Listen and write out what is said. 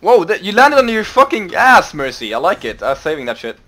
Whoa, that you landed on your fucking ass, Mercy. I like it. I was saving that shit.